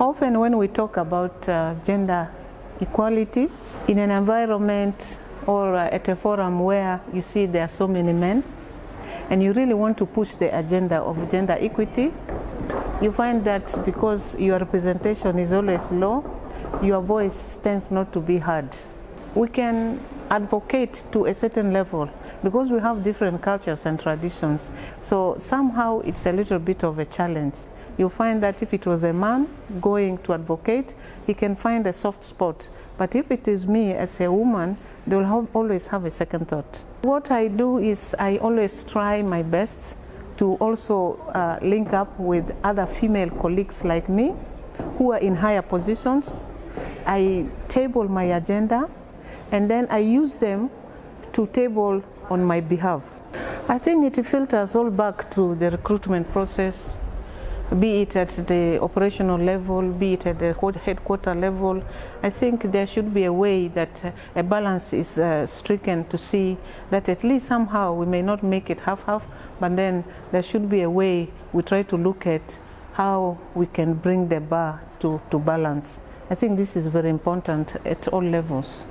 Often when we talk about uh, gender equality in an environment or uh, at a forum where you see there are so many men and you really want to push the agenda of gender equity, you find that because your representation is always low, your voice tends not to be heard. We can advocate to a certain level because we have different cultures and traditions. So somehow it's a little bit of a challenge. You find that if it was a man going to advocate, he can find a soft spot. But if it is me as a woman, they will have, always have a second thought. What I do is I always try my best to also uh, link up with other female colleagues like me who are in higher positions. I table my agenda and then I use them to table on my behalf. I think it filters all back to the recruitment process, be it at the operational level, be it at the headquarter level. I think there should be a way that a balance is uh, stricken to see that at least somehow we may not make it half-half, but then there should be a way we try to look at how we can bring the bar to, to balance. I think this is very important at all levels.